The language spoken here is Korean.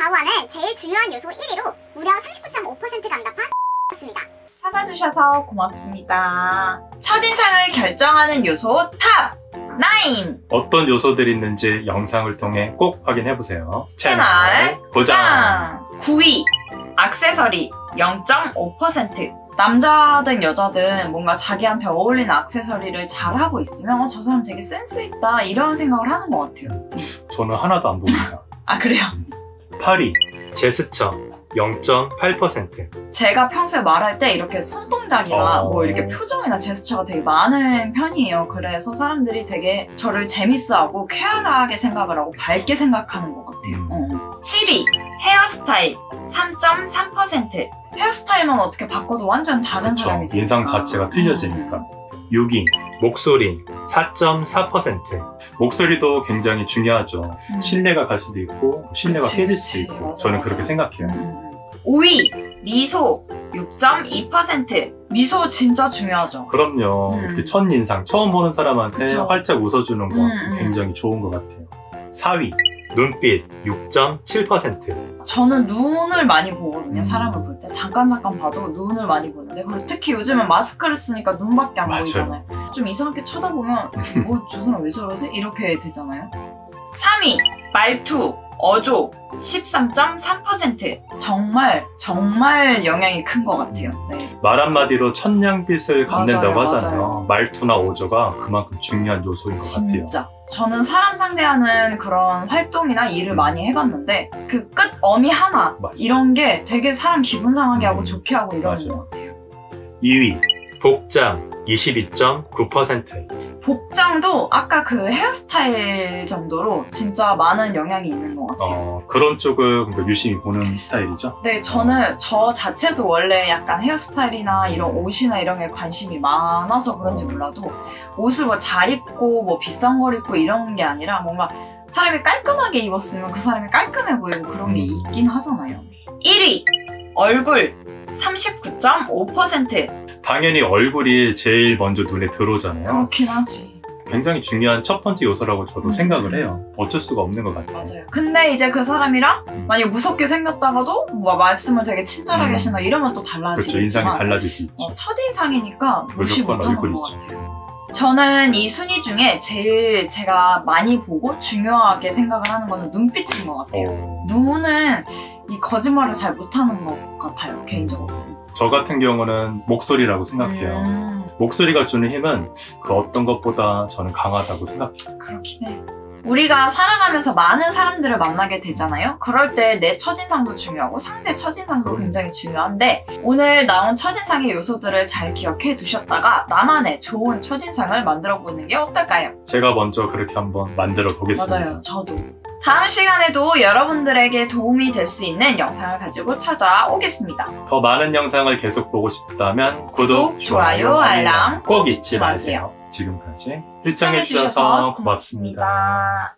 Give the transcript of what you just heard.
좌우하는 제일 중요한 요소 1위로 무려 39.5%가 응답한 였습니다. 찾아주셔서 고맙습니다. 첫인상을 결정하는 요소 탑 9! 어떤 요소들이 있는지 영상을 통해 꼭 확인해보세요. 채널 고정! 짱! 9위 액세서리 0.5% 남자든 여자든 뭔가 자기한테 어울리는 액세서리를 잘하고 있으면 어, 저 사람 되게 센스 있다 이런 생각을 하는 것 같아요. 저는 하나도 안 봅니다. 아 그래요? 8위 제스처 0.8% 제가 평소에 말할 때 이렇게 손동작이나 어. 뭐 이렇게 표정이나 제스처가 되게 많은 편이에요. 그래서 사람들이 되게 저를 재밌어하고 쾌활하게 생각을 하고 밝게 생각하는 것 같아요. 음. 어. 7위 헤어스타일 3.3% 헤어스타일만 어떻게 바꿔도 완전 다른 그쵸. 사람이 되니까. 인상 자체가 틀려지니까. 음. 6위 목소리 4.4% 목소리도 굉장히 중요하죠. 음. 신뢰가 갈 수도 있고 신뢰가 그치, 깨질 수도 그치. 있고 맞아, 저는 맞아. 그렇게 생각해요. 음. 5위 미소 6.2% 미소 진짜 중요하죠. 그럼요. 음. 이렇게 첫 인상 처음 보는 사람한테 그쵸. 활짝 웃어주는 거 음, 음. 굉장히 좋은 것 같아요. 4위 눈빛 6.7% 저는 눈을 많이 보거든요. 음. 사람을 볼 때 잠깐 잠깐 봐도 눈을 많이 보는데 그리고 특히 요즘은 마스크를 쓰니까 눈밖에 안 맞아요. 보이잖아요. 좀 이상하게 쳐다보면 어, 저 사람 왜 저러지? 이렇게 되잖아요. 3위 말투 어조 13.3% 정말 정말 영향이 큰 것 같아요. 네. 말 한마디로 천냥빛을 맞아요, 하잖아요. 맞아요. 말투나 오조가 그만큼 중요한 요소인 것 같아요. 저는 사람 상대하는 그런 활동이나 일을 많이 해봤는데 그 끝 어미 하나 맞아. 이런 게 되게 사람 기분 상하게 하고 음, 좋게 하고 이러는 맞아요. 것 같아요. 2위 복장 22.9% 복장도 아까 그 헤어스타일 정도로 진짜 많은 영향이 있는 것 같아요. 어, 그런 쪽을 그러니까 유심히 보는 스타일이죠. 네, 저는 저 자체도 원래 약간 헤어스타일이나 이런 옷이나 이런 게 관심이 많아서 그런지 몰라도 옷을 뭐 잘 입고 뭐 비싼 걸 입고 이런 게 아니라 뭔가 사람이 깔끔하게 입었으면 그 사람이 깔끔해 보이고 그런 게 음. 있긴 하잖아요. 1위! 얼굴 39.5% 당연히 얼굴이 제일 먼저 눈에 들어오잖아요. 그렇긴 하지. 굉장히 중요한 첫 번째 요소라고 저도 음. 생각을 해요. 어쩔 수가 없는 것 같아요. 맞아요. 근데 이제 그 사람이랑 음. 만약에 무섭게 생겼다가도 뭐 말씀을 되게 친절하게 음. 하시나 이러면 또 그렇죠. 달라지겠지만 인상이 달라질 수 있죠. 어, 첫인상이니까 무시 못하는. 것 같아요. 저는 이 순위 중에 제일 제가 많이 보고 중요하게 생각을 하는 거는 눈빛인 것 같아요. 어, 눈은 이 거짓말을 잘 못하는 것 같아요, 개인적으로. 저 같은 경우는 목소리라고 생각해요. 음, 목소리가 주는 힘은 그 어떤 것보다 저는 강하다고 생각해요. 그렇긴 해. 우리가 살아가면서 많은 사람들을 만나게 되잖아요. 그럴 때 내 첫인상도 중요하고 상대 첫인상도 그럼요. 굉장히 중요한데 오늘 나온 첫인상의 요소들을 잘 기억해 두셨다가 나만의 좋은 첫인상을 만들어 보는 게 어떨까요? 제가 먼저 그렇게 한번 만들어 보겠습니다. 맞아요. 저도. 다음 시간에도 여러분들에게 도움이 될 수 있는 영상을 가지고 찾아오겠습니다. 더 많은 영상을 계속 보고 싶다면 구독, 좋아요, 알람 꼭 잊지 마세요. 지금까지 시청해주셔서. 고맙습니다.